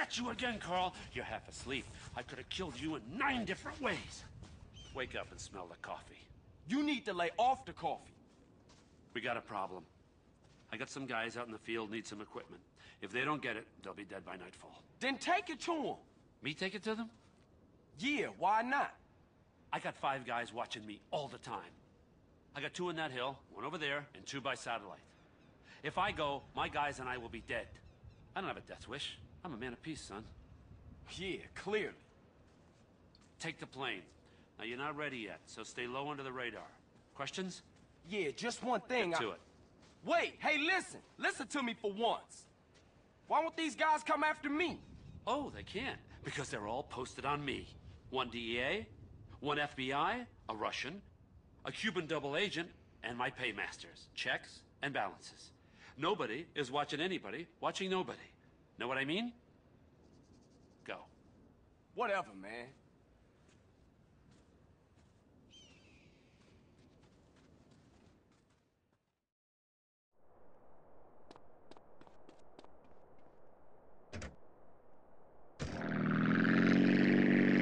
Get you again, Carl. You're half asleep. I could have killed you in nine different ways. Wake up and smell the coffee. You need to lay off the coffee. We got a problem. I got some guys out in the field need some equipment. If they don't get it, they'll be dead by nightfall. Then take it to them. Me take it to them? Yeah, why not? I got five guys watching me all the time. I got two in that hill, one over there, and two by satellite. If I go, my guys and I will be dead. I don't have a death wish. I'm a man of peace, son. Yeah, clearly. Take the plane. Now, you're not ready yet, so stay low under the radar. Questions? Yeah, just one thing. Get to I... it. Wait, hey, listen. Listen to me for once. Why won't these guys come after me? Oh, they can't, because they're all posted on me. One DEA, one FBI, a Russian, a Cuban double agent, and my paymasters. Checks and balances. Nobody is watching anybody, watching nobody. Know what I mean? Go. Whatever, man.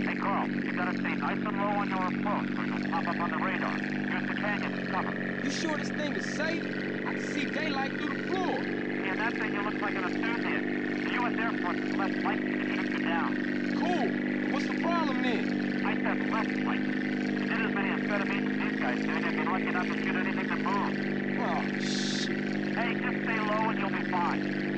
Hey, Carl, you gotta stay nice and low on your approach, or you'll pop up on the radar. Use the canyon as cover. You sure this thing is safe? I can see daylight through the floor. Yeah, that thing you look like an enthusiast. The U.S. Air Force is less likely to shoot you down. Cool. What's the problem then? I said. If you did as many amphetamines as these guys did, you'd be lucky not to shoot anything that moves. Oh, shit. Hey, just stay low and you'll be fine.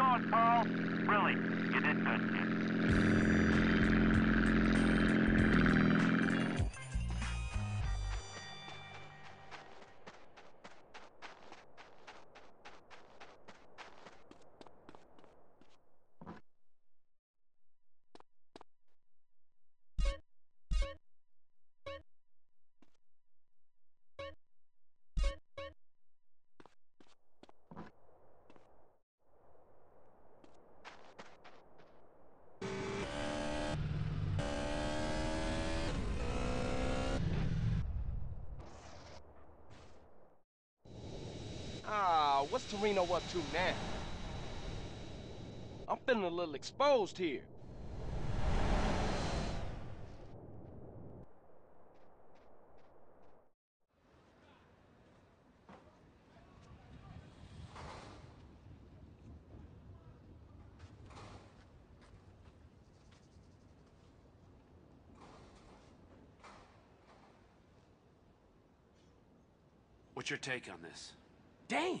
Going, Carl. Really, you did good, Toreno up to now? I'm feeling a little exposed here. What's your take on this? Damn!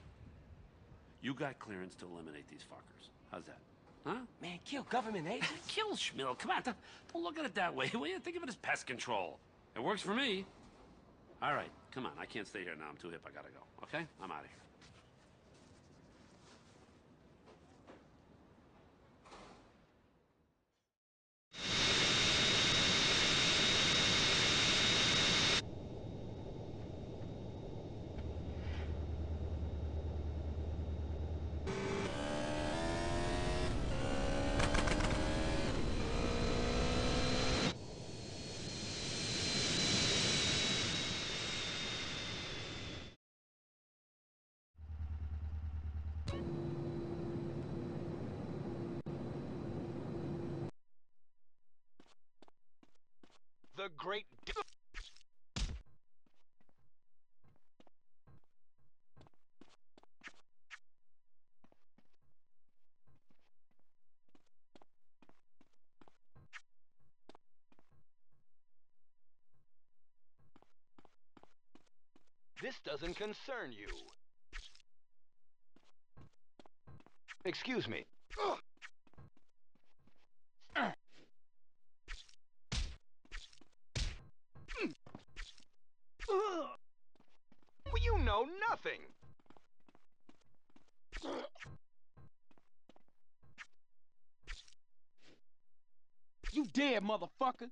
You got clearance to eliminate these fuckers. How's that? Huh? Man, kill government agents? Kill Schmill. Come on, don't, don't look at it that way. Will you? Think of it as pest control. It works for me. All right, come on. I can't stay here now. I'm too hip. I gotta go. Okay? I'm out of here. The great. This doesn't concern you. Excuse me. Well, you know nothing. You dead,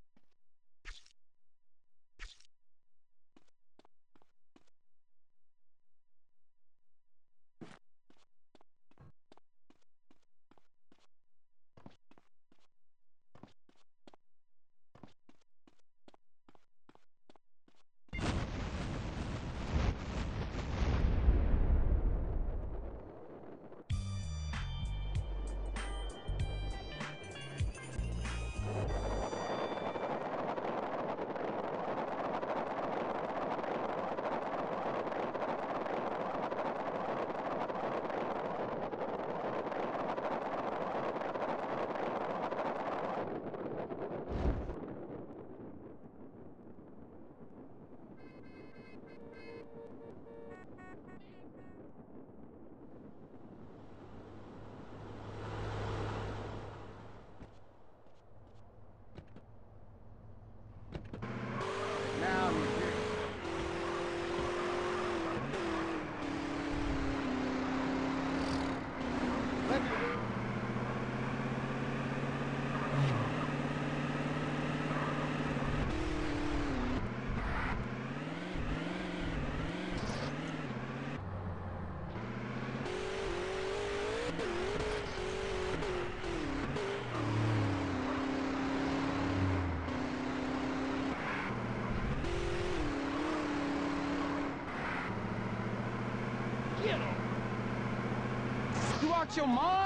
motherfucker. out your mind?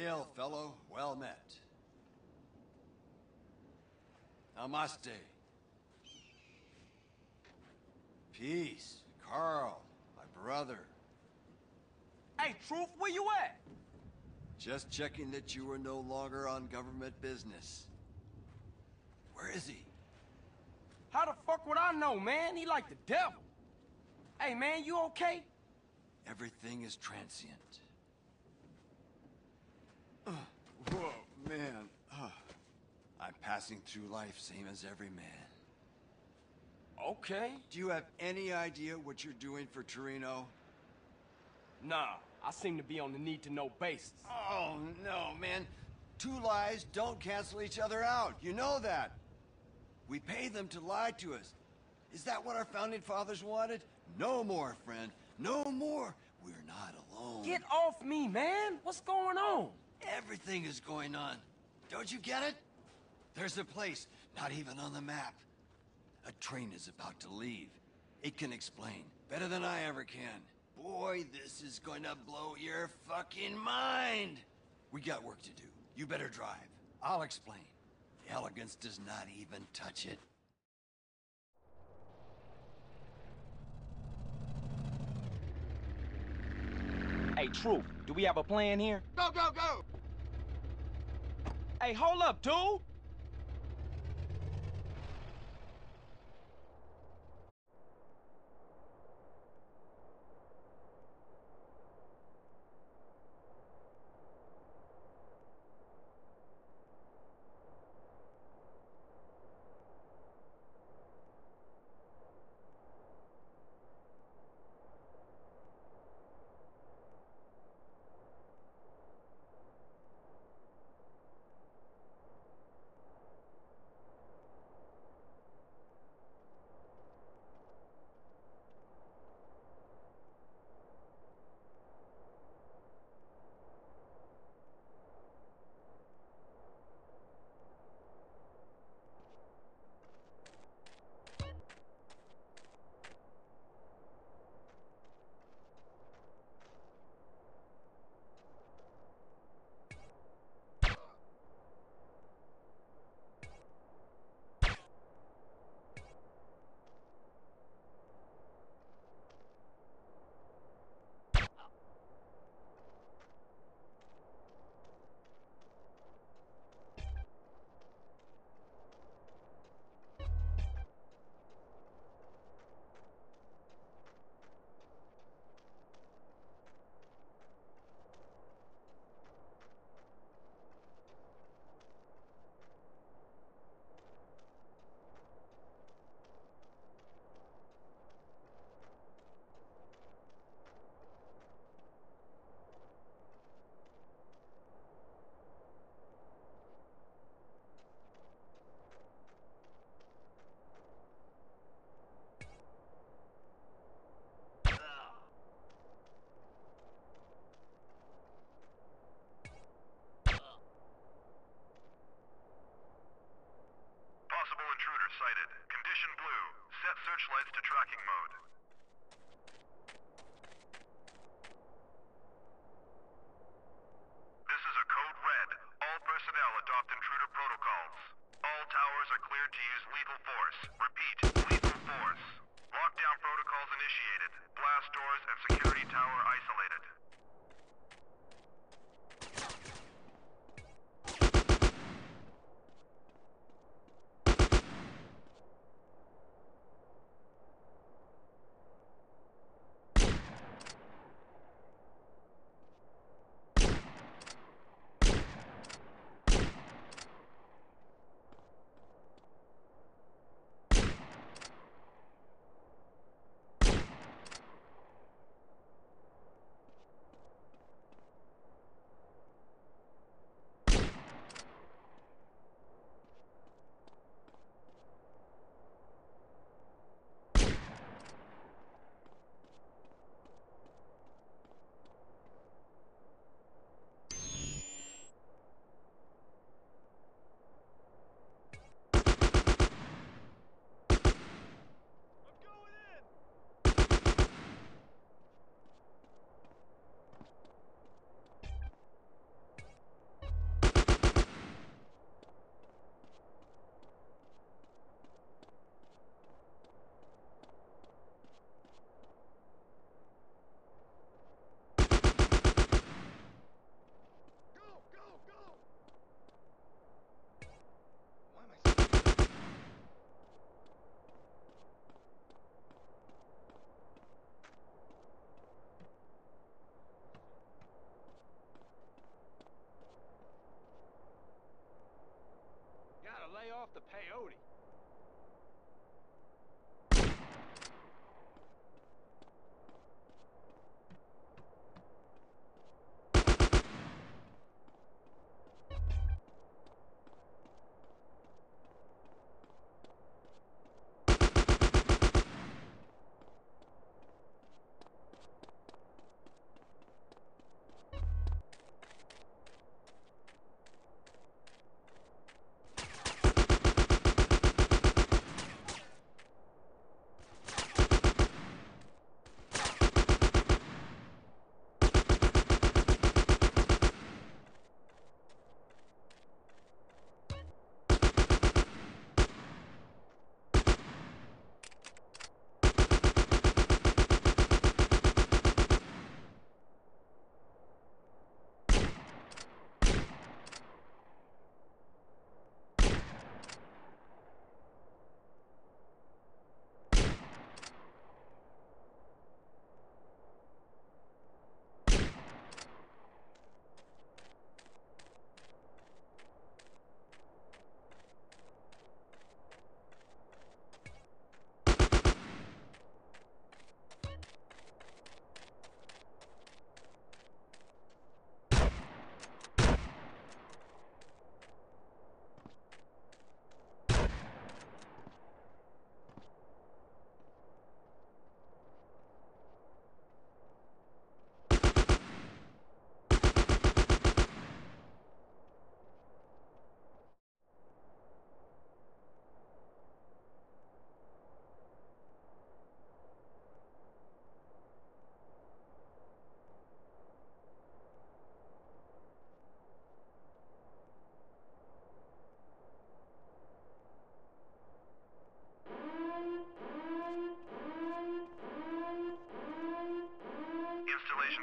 Hail, fellow. Well met. Namaste. Peace. Carl, my brother. Hey, Truth, where you at? Just checking that you were no longer on government business. Where is he? How the fuck would I know, man? He like the devil. Hey, man, you okay? Everything is transient. Ugh, whoa, man. Ugh. I'm passing through life same as every man. Okay. Do you have any idea what you're doing for Toreno? Nah, I seem to be on the need-to-know basis. Oh, no, man. Two lies don't cancel each other out. You know that. We pay them to lie to us. Is that what our founding fathers wanted? No more, friend. No more. We're not alone. Get off me, man! What's going on? Everything is going on. Don't you get it? There's a place, not even on the map. A train is about to leave. It can explain better than I ever can. Boy, this is going to blow your fucking mind. We got work to do. You better drive. I'll explain. Elegance does not even touch it. Hey, Truth, do we have a plan here? Go, go, go! Hey, hold up, dude! tracking mode.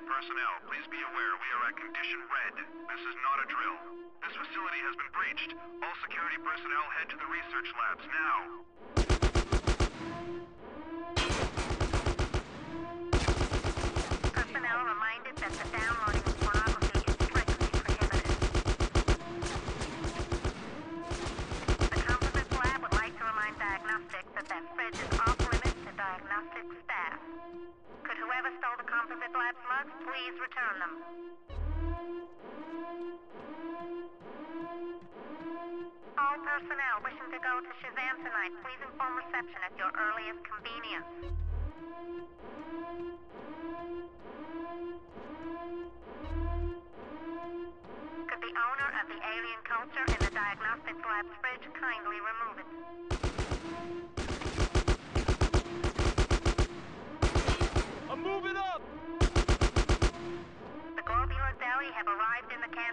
Personnel, please be aware we are at condition red. This is not a drill. This facility has been breached. All security personnel head to the research labs now. Personnel reminded that the downloading of pornography is strictly prohibited. The Counterfeit Lab would like to remind diagnostics that their fridge is off limits to diagnostic staff. Whoever stole the Counterfeit Lab's mugs please return them? All personnel wishing to go to Shazam tonight, please inform reception at your earliest convenience. Could the owner of the alien culture in the diagnostics lab's fridge kindly remove it?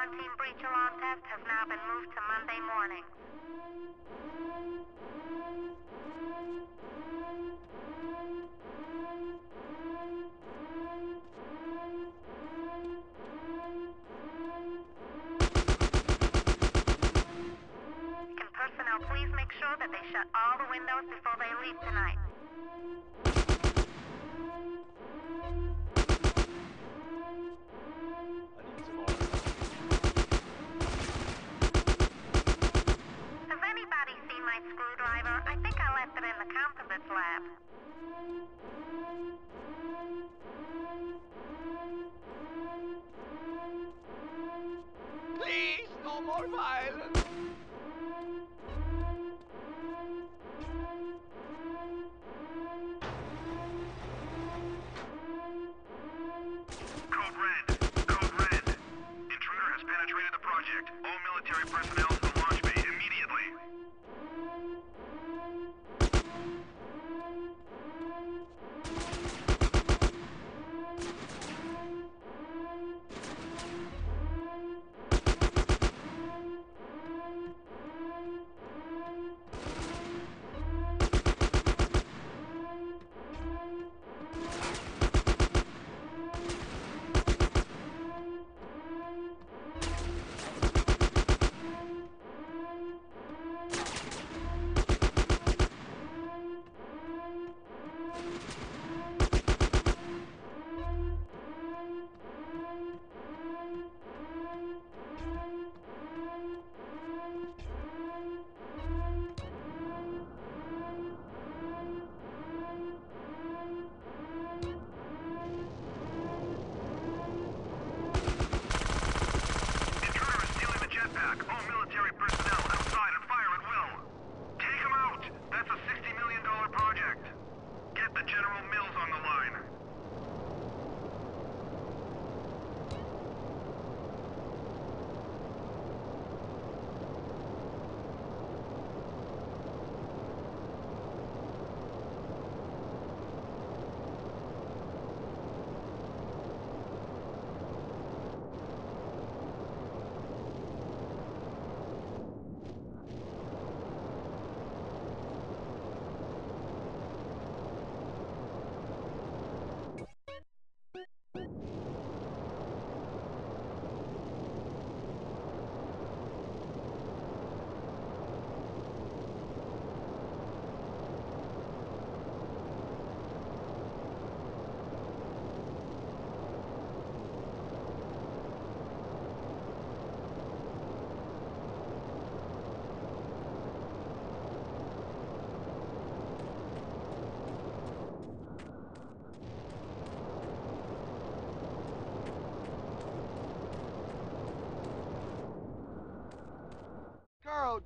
SWAT team breach alarm test has now been moved to Monday morning.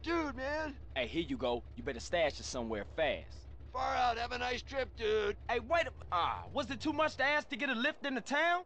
dude, man. Hey, here you go. You better stash it somewhere fast. Far out. Have a nice trip, dude. Hey, wait a... Ah, was it too much to ask to get a lift into town?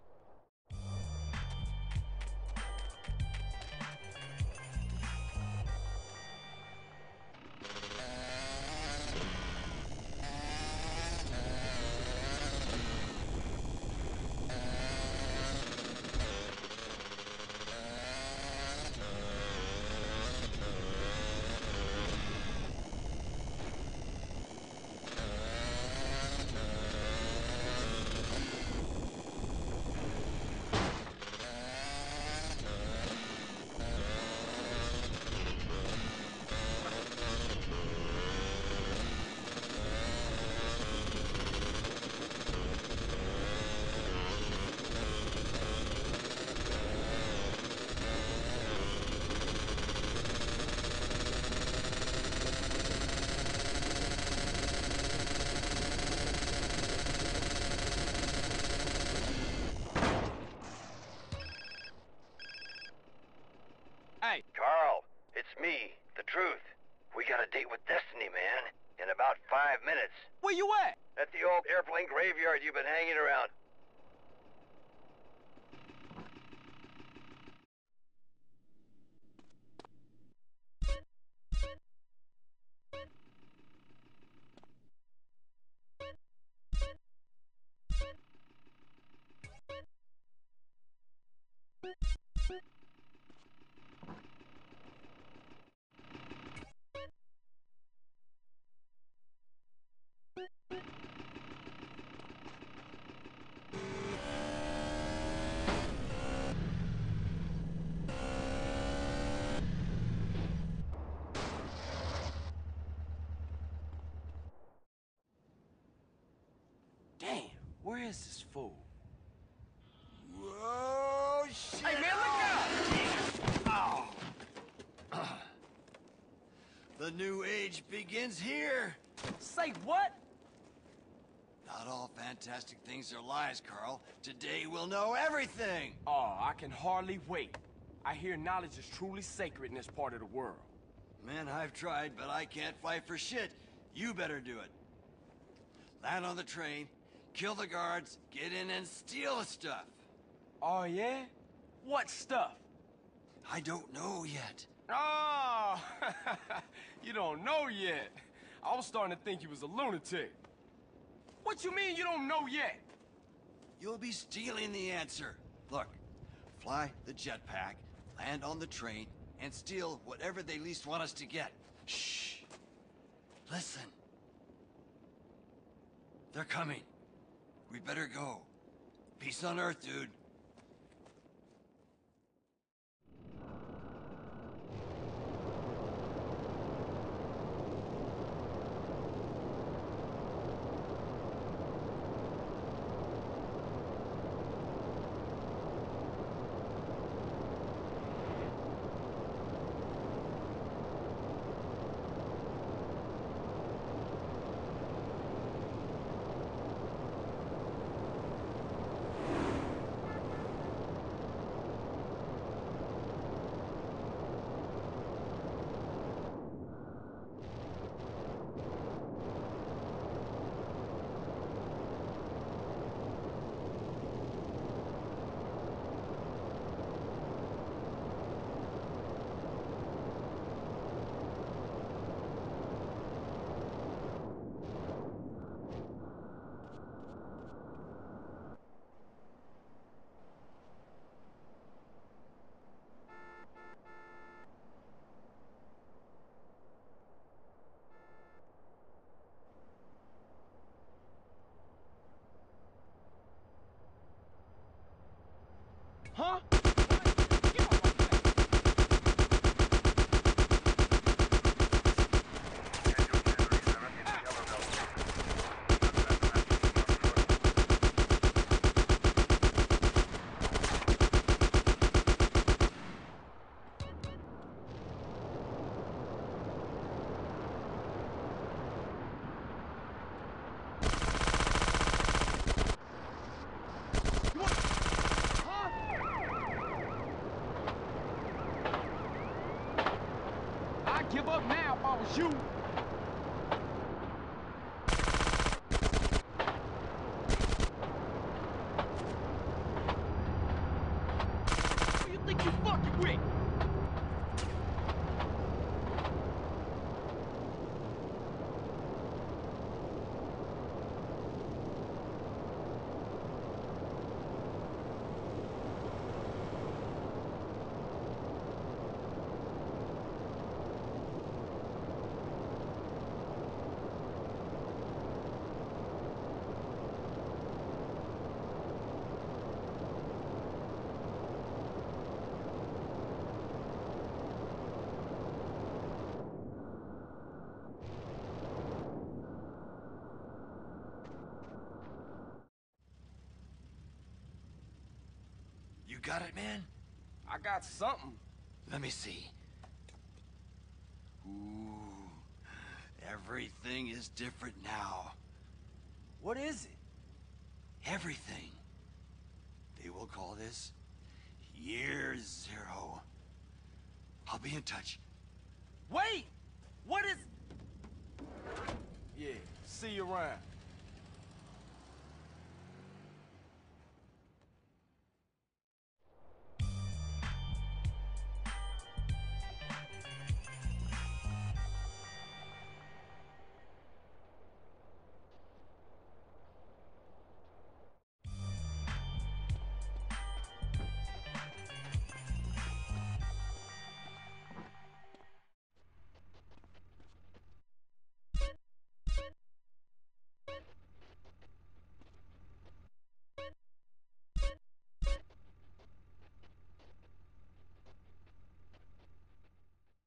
Begins here. Say what? Not all fantastic things are lies, Carl. Today we'll know everything. Oh, I can hardly wait. I hear knowledge is truly sacred in this part of the world. Man, I've tried, but I can't fight for shit. You better do it. Land on the train, kill the guards, get in and steal the stuff. Oh, yeah? What stuff? I don't know yet. Oh, you don't know yet. I was starting to think you was a lunatic. What you mean you don't know yet? You'll be stealing the answer. Look, fly the jetpack, land on the train, and steal whatever they least want us to get. Shh. Listen. They're coming. We better go. Peace on Earth, dude. Give up now if I was you. You got it, man? I got something. Let me see. Ooh, everything is different now. What is it? Everything. They will call this Year Zero. I'll be in touch. Wait! What is... Yeah, see you around.